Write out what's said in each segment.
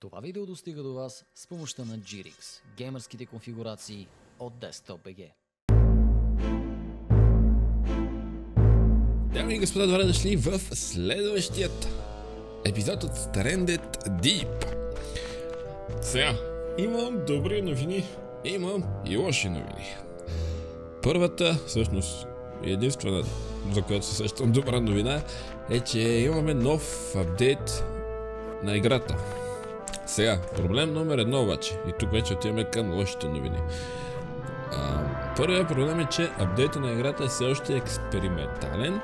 Това видео достига до вас с помощта на GRX, геймърските конфигурации от Desktop.bg. Дами и господа, добре дошли в следващият епизод от Stranded Deep. Сега, имам добри новини, имам и лоши новини. Първата, всъщност, единствена, за която се сещам добра новина, е, че имаме нов апдейт на играта. Сега, проблем номер едно обаче, и тук вече отиваме към лошите новини. А, първият проблем е, че апдейта на играта е все още експериментален,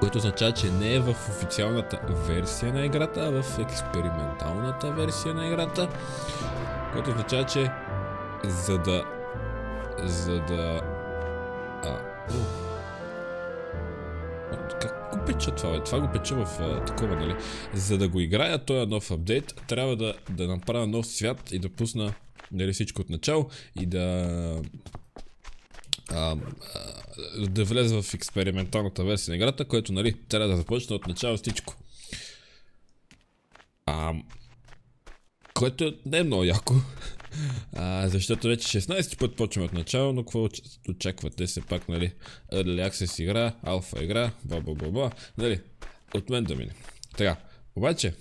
което означава, че не е в официалната версия на играта, а в експерименталната версия на играта, което означава, че за да за да а, у. Печа това, бе? Това го печа в а, такова, нали? За да го играя този нов апдейт, трябва да, да направя нов свят и да пусна нали, всичко от начало и да а, а, да влезе в експерименталната версия на играта, което нали, трябва да започне от начало всичко. А, което не е много яко, а, защото вече 16 път почваме от начало, но какво очаквате се пак, нали, Early Access игра, алфа игра, ба, нали, от мен да мине. Така, обаче,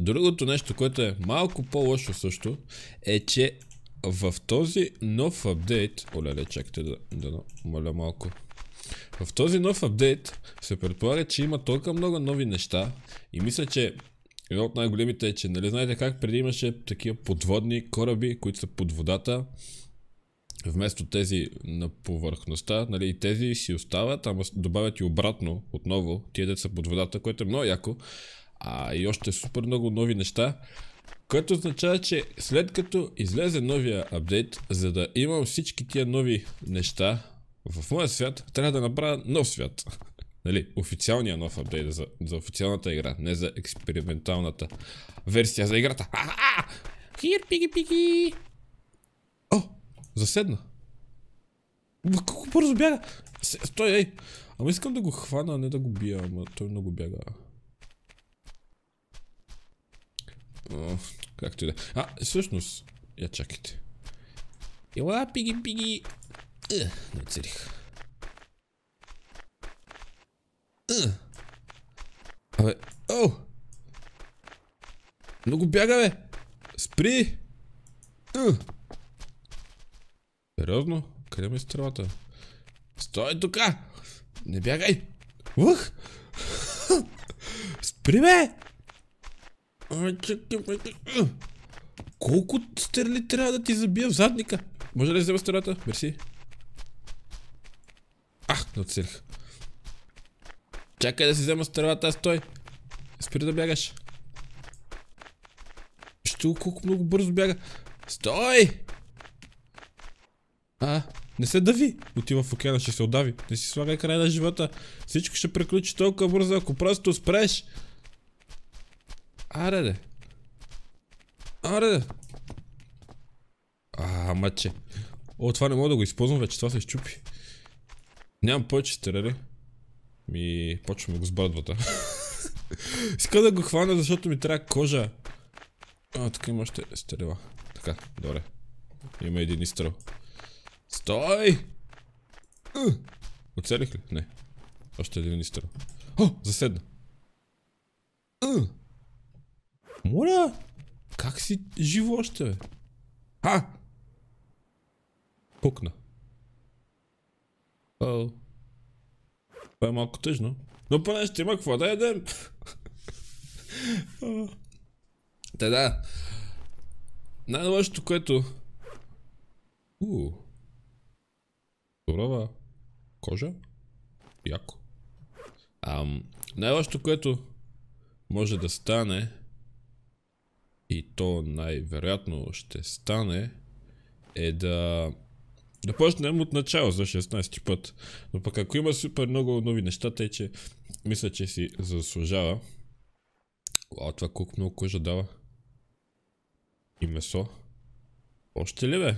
другото нещо, което е малко по-лошо също, е, че в този нов апдейт, оле, чакайте да, да моля малко. В този нов апдейт се предполага, че има толкова много нови неща и мисля, че едно от най-големите е, че нали знаете как преди имаше такива подводни кораби, които са под водата, вместо тези на повърхността, нали, и тези си остават, ама добавят и обратно отново тия деца под водата, което е много яко. А и още супер много нови неща. Което означава, че след като излезе новия апдейт, за да имам всички тия нови неща в моя свят, трябва да направя нов свят. Нали, официалния нов апдейт за, за официалната игра, не за експерименталната версия за играта. Хир, пиги, пиги! О, заседна. Колко бързо бяга! Стой, ей! Ама искам да го хвана, а не да го бия, ама той много бяга. О, както и да. А, всъщност, я чакайте. Ела, пиги, пиги! Е, не целих. Е. Абе, о! Много бяга, бе! Спри! Е. Сериозно? Къде ми е стрелата? Стой тука! Не бягай! Ух! Спри, бе! Колко стерли трябва да ти забия в задника? Може ли да взема стерата? Мерси. Ах, не отцелих. Чакай да си взема стервата, стой. Спри да бягаш. Що колко много бързо бяга. Стой! А, не се дави. Отива в океана, ще се отдави. Не си слагай край на живота. Всичко ще приключи толкова бързо, ако просто спреш. Аре, де. Аре, де. А, маче. О, това не мога да го използвам вече, това се изчупи. Нямам повече стерели. Ми, почваме го с брадвата. Иска да го хвана, защото ми трябва кожа. А, тук има още стерела. Така, добре. Има един изстрел. Стой! Оцелих ли? Не. Още един изстрел. О, заседна. Моля! Как си живо още, бе? А! Пукна. О. Това е малко тъжно. Но поне ще има какво да ядем. Та да. Най-лошото, което... Уу. Сурова кожа. Яко. Ам, най-лошото, което може да стане и то най-вероятно ще стане е да да почнем от начало за 16 път. Но пък ако има супер много нови неща, тъй че мисля, че си заслужава. Уау, това колко много кожа дава. И месо. Още ли бе?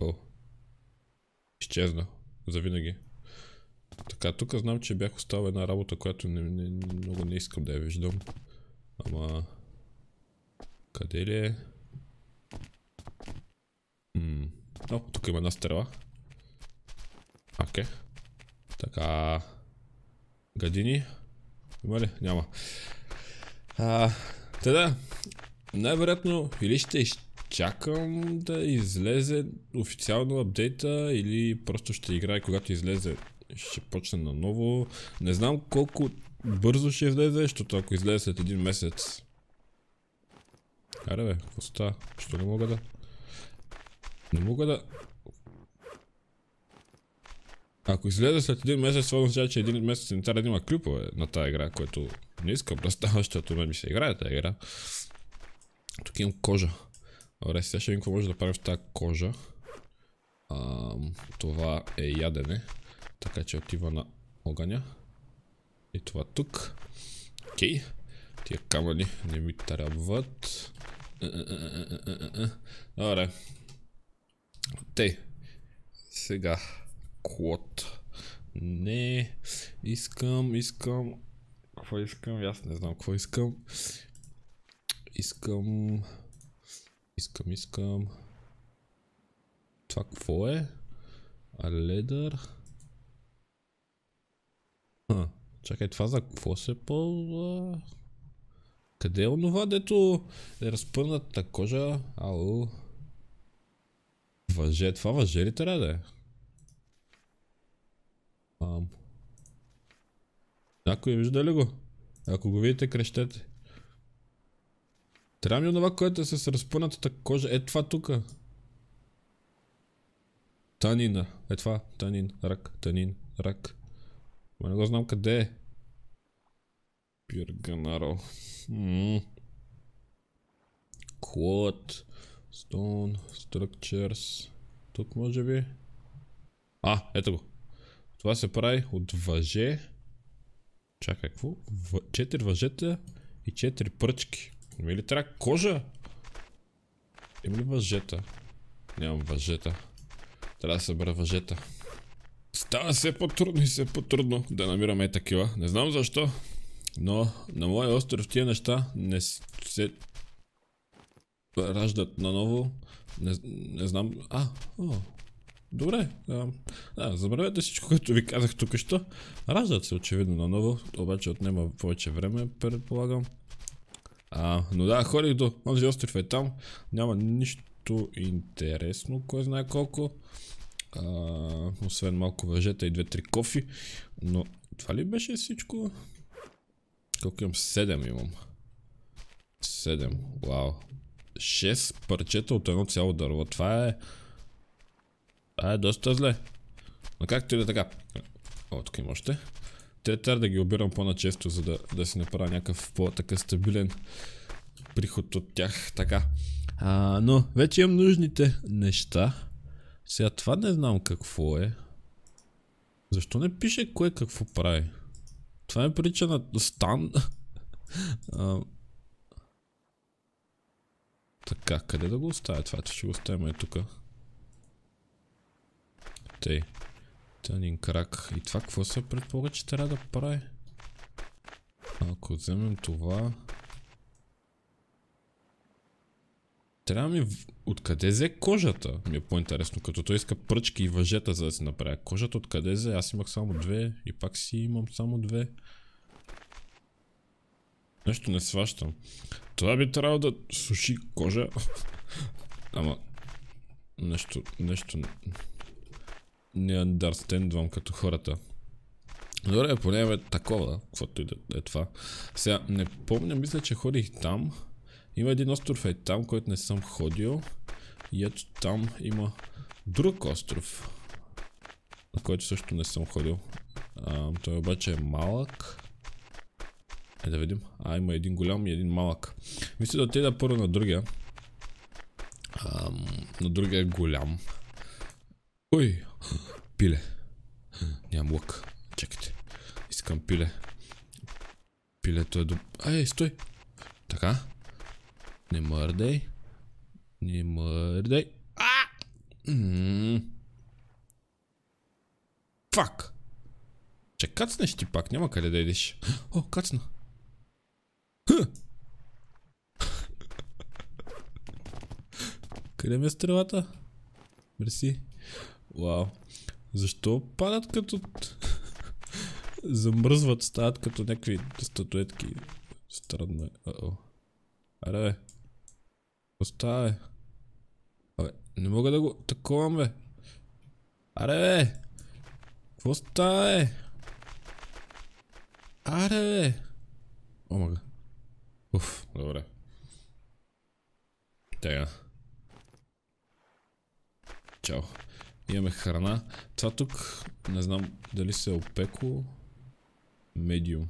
О. Изчезна. Завинаги. Така, тук знам, че бях оставил една работа, която не, не, много не искам да я виждам. Ама... Къде ли е? М О, тук има една стрела. Окей. Така... Гадини? Има ли? Няма. А, те да, най-вероятно или ще изчакам да излезе официално апдейта или просто ще играя когато излезе ще почне наново. Не знам колко бързо ще излезе, защото ако излезе след един месец... Аре бе, какво става? Що не мога да... Не мога да... Ако излезе след един месец, това означава, че един месец не трябва да има клюпове на тази игра, което не искам да става, защото мен ми се играе тази игра. Тук имам кожа. Добре, сега ще видим какво може да правим в тази кожа. Това е ядене. Така че отива на огъня. И това тук. Окей. Тия камъни не ми трябват. Добре. Тей. Сега. Клод. Не. Искам, искам. Какво искам? Аз не знам какво искам. Искам... Искам, искам... Това какво е? А ледър... А, чакай, това за какво се ползва? Къде е онова, дето е разпърната кожа? Ау. Въже, това въже ли трябва да е? Ам. Някой вижда ли го? Ако го видите, крещете. Трябва ми онова, което е с разпънатата кожа. Е това тука. Танина. Е това. Танин. Рак. Танин. Рак. Ма не го знам къде е. Пирганаро. Quad. Stone. Structures. Тук може би. А, ето го. Това се прави от въже. Чакай, какво? Четири въжета и четири пръчки. Има ли трябва кожа? Има ли въжета? Нямам въжета. Трябва да събера въжета. Става все по-трудно и все по-трудно да намираме такива. Не знам защо, но на моя остров тия неща не се раждат наново. Не, не знам. А, о, добре. Да, да, забравете всичко, което ви казах тук що. Раждат се очевидно наново, обаче отнема повече време, предполагам. А, но да, ходих до този остров е там. Няма нищо интересно, кой знае колко. А, освен малко въжета и две-три кофи. Но това ли беше всичко? Колко имам? Седем имам. Седем. Вау. Шест парчета от едно цяло дърво. Това е... Това е доста зле. Но както и да така. О, тук има още. Те трябва да ги обирам по-начесто, за да, да си направя някакъв по-така стабилен приход от тях. Така. А, но вече имам нужните неща. Сега това не знам какво е. Защо не пише кое какво прави? Това е прилича на стан. така, къде да го оставя това? Ще го оставим е тук. Тей. Тънин крак. И това какво се предполага, че трябва да прави? Ако вземем това... Трябва ми... Откъде взе кожата? Ми е по-интересно, като той иска пръчки и въжета за да си направя. Кожата откъде взе? Аз имах само две и пак си имам само две. Нещо не сващам. Това би трябвало да суши кожа. Ама... Нещо... Нещо не understandвам като хората. Добре, поне е такова, каквото и да е това. Сега, не помня, мисля, че ходих там. Има един остров е там, който не съм ходил. И ето там има друг остров, на който също не съм ходил. А, той обаче е малък. Е да видим. А, има един голям и един малък. Мисля да отида първо на другия. А, на другия голям. Ой, пиле. Нямам лък. Чекайте. Искам пиле. Пилето е до... Ай, стой! Така. Не мърдай. Не мърдай. А! Фак! Че кацнеш ти пак, няма къде да идеш. О, кацна. Къде ми е стрелата? Мерси. Вау. Защо падат като... Замръзват, стават като някакви статуетки. Странно е. О-о. Аре бе. Остава бе. Абе, не мога да го таковам бе. Аре бе. Какво става бе? Аре бе. О, мага. Уф, добре. Тега. Чао. Имаме храна. Това тук не знам дали се е опекло. Медиум.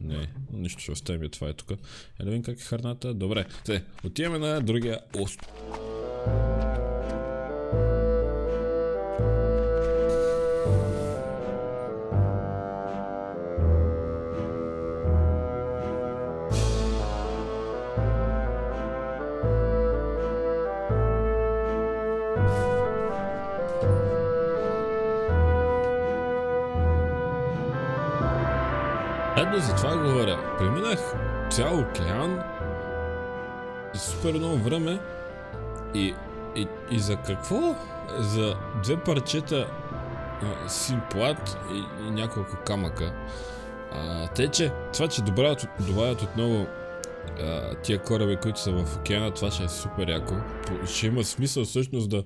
Не, нищо ще оставим това е тук. Е да видим как е храната. Добре, те, отиваме на другия остров. Ето за това говоря. Преминах цял океан супер много време и, и, и за какво? За две парчета а, син плат и, и няколко камъка. А, те, че това, че добавят, добавят отново а, тия кораби, които са в океана, това ще е супер яко. Ще има смисъл всъщност да,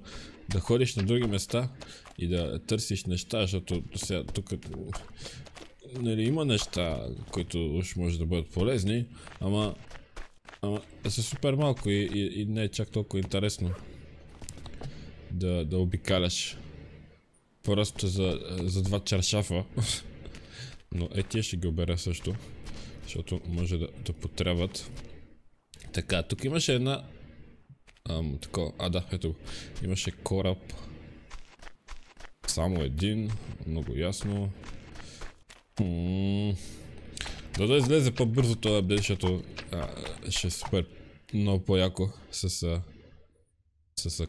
да ходиш на други места и да търсиш неща, защото сега тук нали, има неща, които уж може да бъдат полезни, ама, ама са супер малко и, и, и не е чак толкова интересно да, да обикаляш. Просто за, за два чаршафа. Но е, тия ще ги обера също, защото може да, да потребват. Така, тук имаше една... Ам, тако, а да, ето Имаше кораб. Само един, много ясно. Да да излезе по-бързо това бе, защото ще е супер много по-яко с,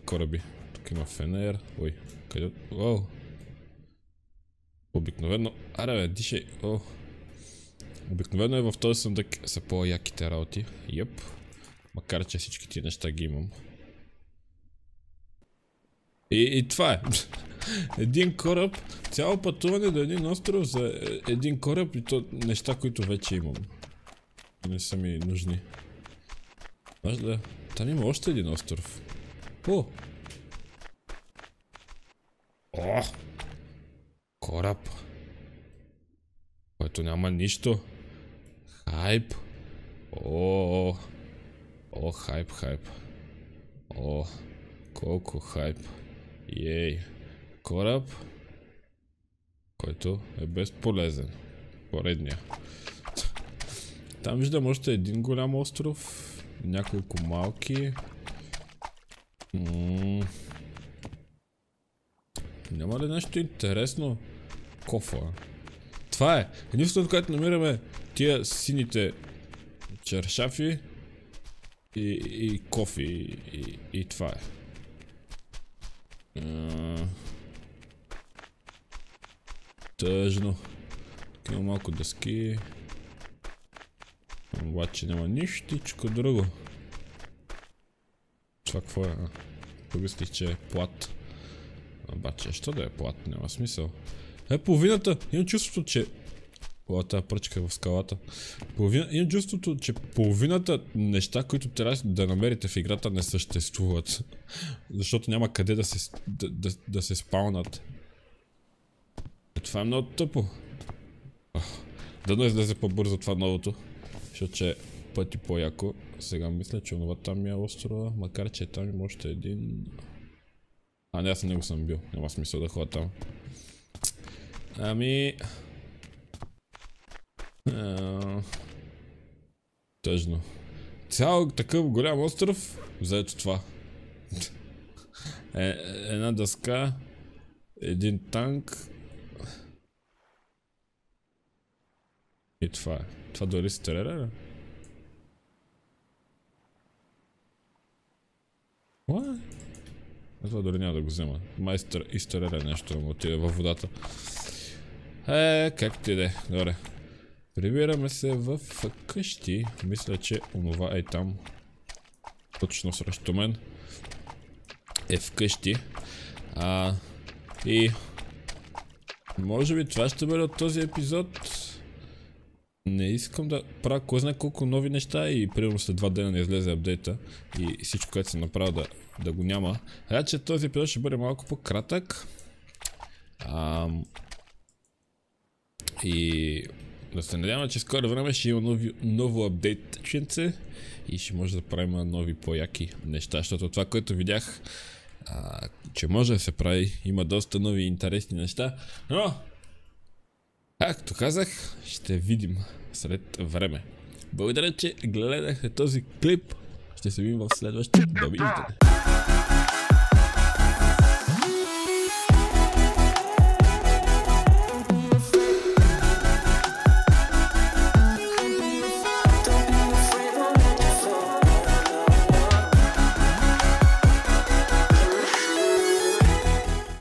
кораби. Тук има фенер. Ой, къде? Оу. Обикновено... Аре бе, дишай. О. Обикновено е в този съндък са по-яките работи. Йеп. Макар че всички ти неща ги имам. И това е. един кораб, цяло пътуване до един остров за един кораб и то неща, които вече имам. Не са ми нужни. Може да... Там има още един остров. О! О! Кораб. Който няма нищо. Хайп. О, о, хайп, хайп. О, колко хайп. Ей, кораб, който е безполезен. Поредния. Там виждам още един голям остров, няколко малки. Няма ли нещо интересно? Кофа. Това е. Единственото, което намираме тия сините чершафи и, и кофи и, и, и това е. Тъжно. Има малко дъски. Обаче няма нищичко друго. Това какво е? Помислих, че е плат. Обаче, що да е плат? Няма смисъл. Е, половината! Имам чувството, че... О, тази пръчка е в скалата. Половина... Имам чувството, че половината неща, които трябва да намерите в играта не съществуват. Защото няма къде да се спаунат. Е, това е много тъпо. Дано излезе по-бързо това новото. Защото че е пъти по-яко. Сега мисля, че онова там е острова, макар че там има още един... А, не, аз на него съм бил. Няма смисъл да ходя там. Ами... Тъжно. Цял такъв голям остров, заето това. Е, една дъска, един танк. И това е. Това дори се терера, ли? What? Това дори няма да го взема. Майстър изтерера нещо, ама отиде във водата. Е, как ти де, добре. Прибираме се в къщи. Мисля, че онова е там. Точно срещу мен. Е вкъщи. А, и... Може би това ще бъде от този епизод. Не искам да правя кой знае колко нови неща и примерно след два дена не излезе апдейта и всичко, което съм направил да, да го няма. Така че този епизод ще бъде малко по-кратък. Ам... И да се надяваме, че скоро време ще има нови, ново апдейтченце и ще може да правим нови по-яки неща, защото това, което видях, а, че може да се прави, има доста нови интересни неща, но, както казах, ще видим след време. Благодаря, че гледахте този клип. Ще се видим в следващия. Довиждане!